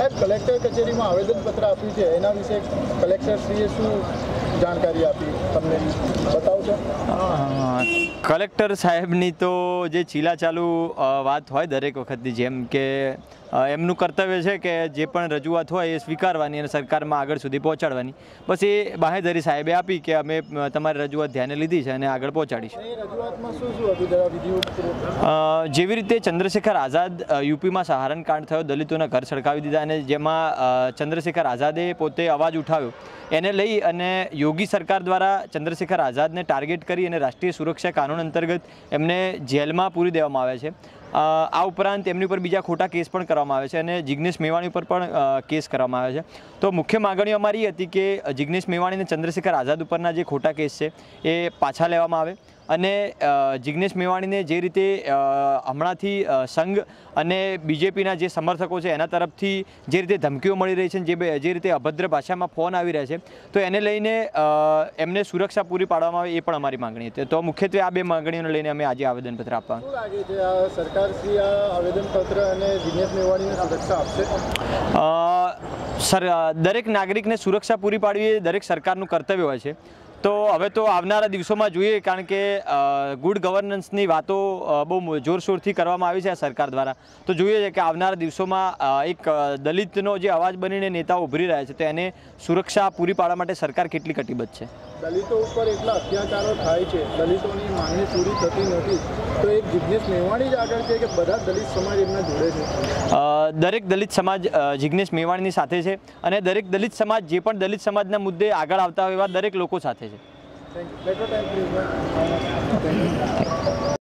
સાહેબ કલેક્ટર કચેરીમાં આવેદનપત્ર આપ્યું છે. એના વિશે કલેક્ટરશ્રીએ શું જાણકારી આપી તમને બતાવશો કલેક્ટર સાહેબની તો જે ચીલાચાલુ ચાલુ વાત હોય દરેક વખતની જેમ કે એમનું કર્તવ્ય છે કે જે પણ રજૂઆત હોય એ સ્વીકારવાની અને સરકારમાં આગળ સુધી પહોંચાડવાની. બસ એ બાહેધરી સાહેબે આપી કે અમે તમારી રજૂઆત ધ્યાને લીધી છે અને આગળ પહોંચાડીશું જેવી રીતે ચંદ્રશેખર આઝાદ યુપીમાં સહારનકાંડ થયો દલિતોના ઘર સળગાવી દીધા અને જેમાં ચંદ્રશેખર આઝાદે પોતે અવાજ ઉઠાવ્યો. એને લઈ અને યોગી સરકાર દ્વારા ચંદ્રશેખર આઝાદને ટાર્ગેટ કરી અને રાષ્ટ્રીય સુરક્ષા કાનૂન અંતર્ગત એમને જેલમાં પૂરી દેવામાં આવે છે. આ ઉપરાંત એમની ઉપર બીજા ખોટા કેસ પણ કરવામાં આવે છે અને જિગ્નેશ મેવાણી ઉપર પણ કેસ કરવામાં આવે છે. તો મુખ્ય માગણીઓ અમારી હતી કે જિગ્નેશ મેવાણી અને ચંદ્રશેખર આઝાદ ઉપરના જે ખોટા કેસ છે એ પાછા લેવામાં આવે. અને જિગ્નેશ મેવાણીને જે રીતે હમણાંથી સંઘ અને બીજેપીના જે સમર્થકો છે એના તરફથી જે રીતે ધમકીઓ મળી રહી છે જે બે- જે રીતે અભદ્ર ભાષામાં ફોન આવી રહ્યા છે તો એને લઈને એમને સુરક્ષા પૂરી પાડવામાં આવે એ પણ અમારી માંગણી હતી. તો મુખ્યત્વે આ બે માંગણીઓને લઈને અમે આજે આવેદનપત્ર આપવા સરકારશ્રી આ આવેદનપત્ર અને જિગ્નેશ મેવાણીને સુરક્ષા આપશે? સર દરેક નાગરિકને સુરક્ષા પૂરી પાડવી એ દરેક સરકારનું કર્તવ્ય હોય છે. તો હવે તો આવનારા દિવસોમાં જોઈએ કારણ કે ગુડ ગવર્નન્સની વાતો બહુ જોરશોરથી કરવામાં આવી છે આ સરકાર દ્વારા. તો જોઈએ છે કે આવનારા દિવસોમાં એક દલિતનો જે અવાજ બનીને નેતાઓ ઉભરી રહ્યા છે તો એને સુરક્ષા પૂરી પાડવા માટે સરકાર કેટલી કટિબદ્ધ છે? દલિતો ઉપર એટલા અત્યાચારો થાય છે દલિતોની માંગણી પૂરી થતી નથી તો એક જિગ્નેશ મેવાણી જ આગળ છે કે બધા દલિત સમાજ એમના જોડે છે? દરેક દલિત સમાજ જિગ્નેશ મેવાણીની સાથે છે અને દરેક દલિત સમાજ જે પણ દલિત સમાજના મુદ્દે આગળ આવતા હોય એવા દરેક લોકો સાથે છે. Thank you. Better time, please.